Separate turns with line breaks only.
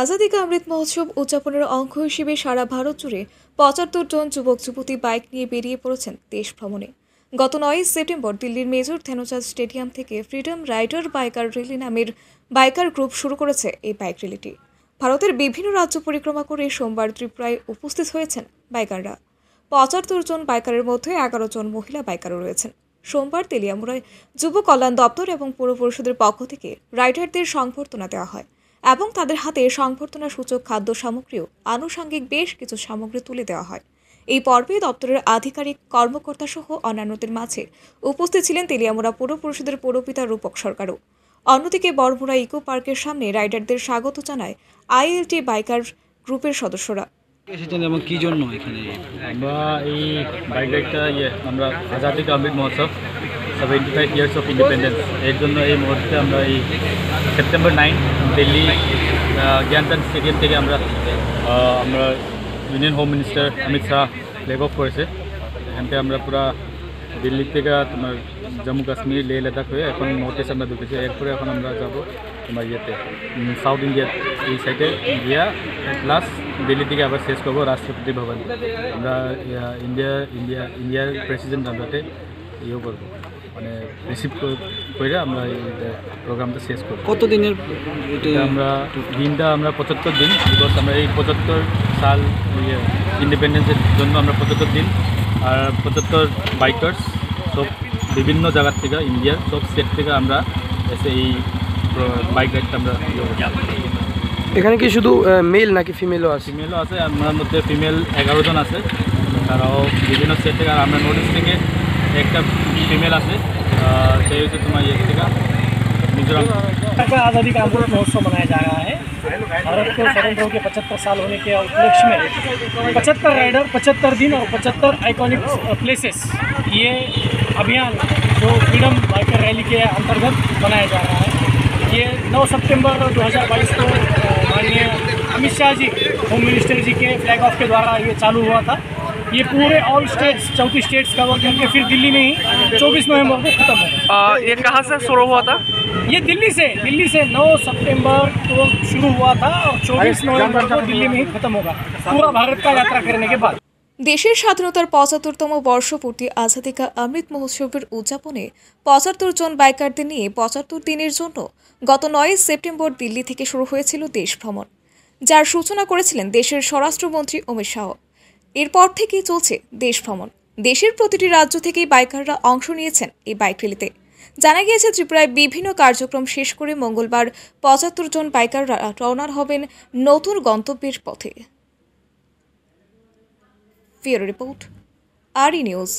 আজাদি কা অমৃত মহোৎসব উদযাপনের অঙ্গ হিসেবে সারা ভারত জুড়ে পঁচাত্তর জন যুবক, যুবতী বাইক নিয়ে বেরিয়ে পড়েছেন দেশ ভ্রমণে। গত নয় সেপ্টেম্বর দিল্লির মেজর ধ্যানচাঁদ স্টেডিয়াম থেকে ফ্রিডম রাইডার বাইকার র্যালি নামের বাইকার গ্রুপ শুরু করেছে এই বাইক র্যালিটি ভারতের বিভিন্ন রাজ্য পরিক্রমা করে সোমবার ত্রিপুরায় উপস্থিত হয়েছেন বাইকাররা। পঁচাত্তর জন বাইকারের মধ্যে এগারো জন মহিলা বাইকারও রয়েছেন। সোমবার তেলিয়ামুড়ায় যুব কল্যাণ দপ্তর এবং পৌর পরিষদের পক্ষ থেকে রাইডারদের সংবর্ধনা দেওয়া হয়। এবং তাদের হাতে সংবর্ধনা সূচক খাদ্য সামগ্রীও আনুষঙ্গিক বেশ কিছু সামগ্রী তুলে দেওয়া হয়। এই পর্বে দপ্তরের আধিকারিক কর্মকর্তা সহ অন্যান্যদের মাঝে উপস্থিত ছিলেন তেলিয়ামুড়া পৌর পরিষদের পৌরপিতা রূপক সরকারও। অন্যদিকে বড়মুড়া ইকো পার্কের সামনে রাইডারদের স্বাগত জানায় আইএলটি বাইকার গ্রুপের সদস্যরা।
এসেছেন এবং কি জন্য এখানে?
আমরা এই বাইক রাইডটা ইয়ে আমরা Azadi Amrit Mahotsav seventy five years of independence এর জন্য এই মুহূর্তে আমরা এই September nine Delhi Gyanchand stadium থেকে আমরা আমরা union home minister Amit Shah flag off করেছে এখান আমরা পুরা দিল্লি থেকে তোমার জম্মু কাশ্মীর লেহ লাদাখ হয়ে এখন নর্থ ইস্ট আমরা ঢুকেছি এরপরে এখন আমরা যাবো তোমার ইয়েতে সাউথ ইন্ডিয়া এই সাইডে গিয়া প্লাস দিল্লি থেকে আবার শেষ করবো রাষ্ট্রপতি ভবন আমরা ইন্ডিয়া ইন্ডিয়া ইন্ডিয়ার প্রেসিডেন্ট আমরাতে ইয়েও করব। মানে রিসিভ করে আমরা এই প্রোগ্রামটা শেষ করব।
কত দিনের এটা?
এটা আমরা দিনটা আমরা পঁচাত্তর দিন বিকজ আমরা এই পঁচাত্তর সাল ইয়ে ইন্ডিপেন্ডেন্সের জন্য আমরা পঁচাত্তর দিন। আর পঁচাত্তর বাইকার্স সব বিভিন্ন জায়গার থেকে ইন্ডিয়ার সব স্টেট থেকে আমরা এসে এই বাইক রাইডটা আমরা ইয়ে।
এখানে কি শুধু মেল নাকি ফিমেলও আছে?
ফিমেলও আছে আমার মধ্যে ফিমেল এগারো জন আছে। তারাও বিভিন্ন স্টেট থেকে আর আমরা নর্থ ইস্ট থেকে एक फिमेल असते त्यावेळी एक
का मिजोरम आज़ादी का अमृत महोत्सव मनाया जा रहा है। भारत को स्वतंत्र के पचहत्तर साल होने के उपलक्ष्य में पचहत्तर राइडर पचहत्तर दिन और पचहत्तर आइकॉनिक प्लेसेस ये अभियान जो फ्रीडम बाइकर रैली के अंतर्गत मनाया जा रहा है। ये 9 सितंबर 2022 को माननीय अमित शाह जी होम मिनिस्टर जी के फ्लैग ऑफ़ के द्वारा ये चालू हुआ था। ये पूरे ऑल स्टेट्स चौंतीस स्टेट्स कवर करके फिर दिल्ली में ही 24 नवंबर को ख़त्म होगा
ये कहाँ से शुरू हुआ था
ये दिल्ली से दिल्ली से 9 सितंबर को शुरू हुआ था और 24 नवंबर को दिल्ली में ही खत्म होगा पूरा भारत का यात्रा करने के बाद
দেশের স্বাধীনতার পঁচাত্তরতম বর্ষপূর্তি আজাদি কা অমৃত মহোৎসবের উদযাপনে পঁচাত্তর জন বাইকারদের নিয়ে পঁচাত্তর দিনের জন্য গত নয় সেপ্টেম্বর দিল্লি থেকে শুরু হয়েছিল দেশ ভ্রমণ যার সূচনা করেছিলেন দেশের স্বরাষ্ট্রমন্ত্রী অমিত শাহ এরপর থেকেই চলছে দেশ ভ্রমণ। দেশের প্রতিটি রাজ্য থেকেই বাইকাররা অংশ নিয়েছেন এই বাইক র্যালিতে। জানা গিয়েছে, ত্রিপুরায় বিভিন্ন কার্যক্রম শেষ করে মঙ্গলবার পঁচাত্তর জন বাইকাররা রওনা হবেন নতুন গন্তব্যের পথে। রিপোর্ট, আরই নিউজ।